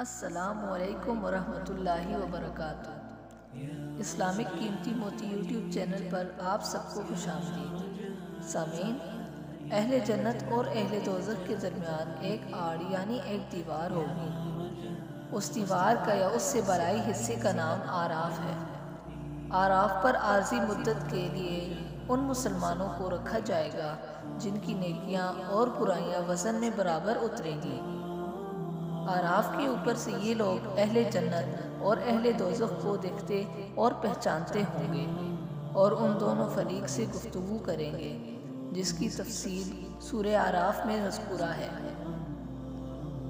असलकम वरहमतुल्लाहि वबरकातुहू इस्लामिक कीमती मोती यूट्यूब चैनल पर आप सबको खुश आमदीद। सामीन, अहले जन्नत और अहले दोजख के दरमियान एक आड़ यानी एक दीवार होगी। उस दीवार का या उससे बलाई हिस्से का नाम आराफ है। आराफ पर आर्जी मुद्दत के लिए उन मुसलमानों को रखा जाएगा जिनकी नेकियाँ और बुराइयाँ वज़न में बराबर उतरेंगी। आराफ के ऊपर से ये लोग अहले जन्नत और अहले दोजख को देखते और पहचानते होंगे और उन दोनों फरीक से गुफ्तु करेंगे, जिसकी तफसील सूर्य आराफ में मजकूरा है।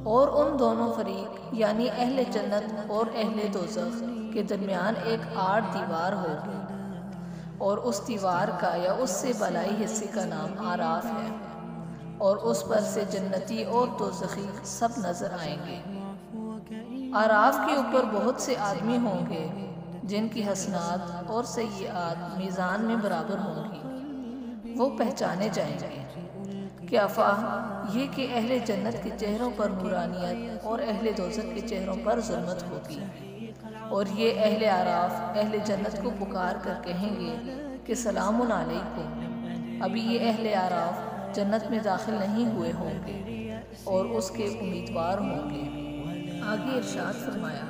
और उन दोनों फरीक, यानी अहले जन्नत और अहले दोजख के दरमियान एक आठ दीवार होगी और उस दीवार का या उससे बलाई हिस्से का नाम आराफ है। और उस पर से जन्नती और दोजखी सब नज़र आएँगे। आराफ के ऊपर बहुत से आदमी होंगे, जिनकी हसनात और सयाद मीज़ान में बराबर होंगी। वो पहचाने जाएँगे। क्या फाह ये कि अहले जन्नत के चेहरों पर नूरानियत और अहले दोजक के चेहरों पर जुल्मत होगी। और ये अहले आराफ अहले जन्नत को पुकार कर कहेंगे कि सलाम अभी ये अहले आराफ जन्नत में दाखिल नहीं हुए होंगे और उसके उम्मीदवार होंगे। आगे इरशाद फरमाया,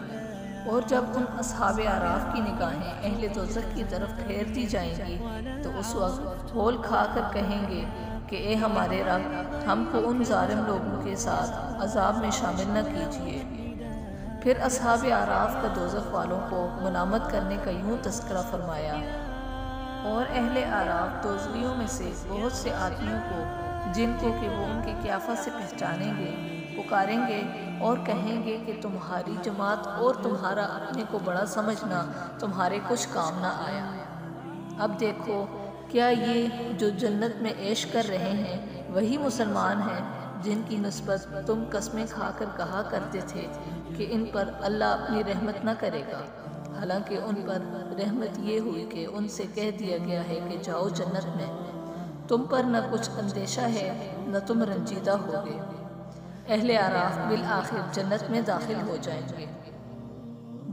और जब उन असहाब आराफ की निगाहें अहले दोजक की तरफ़ फेर दी जाएँगी तो उस वक्त होल खा कर कहेंगे कि, ए हमारे रब, हमको उन जालिम लोगों के साथ अजाब में शामिल न कीजिए। फिर असहाब आराफ का दोजख वालों को मलामत करने का यूँ तस्करा फरमाया और अहले आराफ दोजलियों में से बहुत से आदमियों को, जिनको कि वो उनके क्याफत से पहचानेंगे, पुकारेंगे और कहेंगे कि तुम्हारी जमात और तुम्हारा अपने को बड़ा समझना, तुम्हारे कुछ काम ना आया। अब देखो, क्या ये जो जन्नत में ऐश कर रहे हैं, वही मुसलमान हैं, जिनकी नस्बत तुम कस्में खाकर कहा करते थे कि इन पर अल्लाह अपनी रहमत न करेगा। हालाँकि उन पर रहमत ये हुई कि उनसे कह दिया गया है कि जाओ जन्नत में। तुम पर न कुछ अंदेशा है, न तुम रंजीदा होगे। अहले आराफ बिल आखिर जन्नत में दाखिल हो जाएँगे।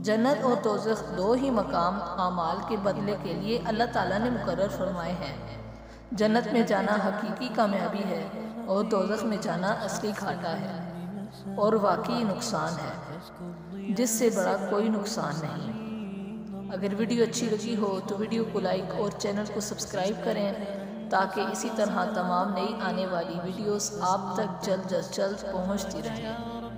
जन्नत और तोजख दो ही मकाम, आमाल के बदले के लिए अल्लाह ताला ने मुकर फरमाए हैं। जन्नत में जाना हकीकी कामयाबी है और दोजख में जाना असली घाटा है और वाकई नुकसान है, जिससे बड़ा कोई नुकसान नहीं। अगर वीडियो अच्छी लगी हो तो वीडियो को लाइक और चैनल को सब्सक्राइब करें, ताकि इसी तरह तमाम नई आने वाली वीडियोस आप तक जल्द अज जल्द पहुँचती रहें।